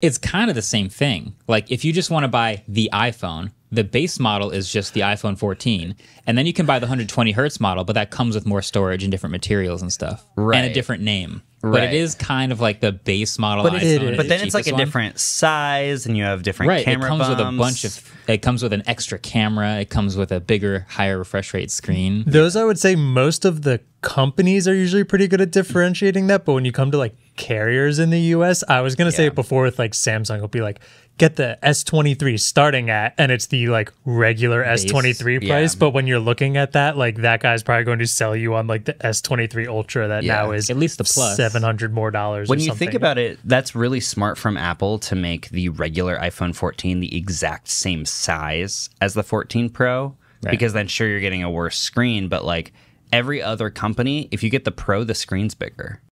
It's kind of the same thing. Like if you just want to buy the iPhone, the base model is just the iPhone 14, and then you can buy the 120 hertz model, but that comes with more storage and different materials and stuff, and a different name. But it is kind of like the base model But iPhone. it is is. the But then it's like a one. different size, and you have different Right, it camera comes with a bunch of. It comes with an extra camera. It comes with a bigger, higher refresh rate screen. Those I would say most of the companies are usually pretty good at differentiating that, but when you come to like carriers in the US, I was gonna say it before with like Samsung will be like, get the S23 starting at and it's the like regular S23 yeah. price. But when you're looking at that, like that guy's probably going to sell you on like the S23 Ultra that Yeah. now is At least the seven hundred more dollars. When you something. think about it, that's really smart from Apple to make the regular iPhone 14 the exact same size as the 14 Pro, Right. because then sure you're getting a worse screen, but like every other company, if you get the Pro, the screen's bigger.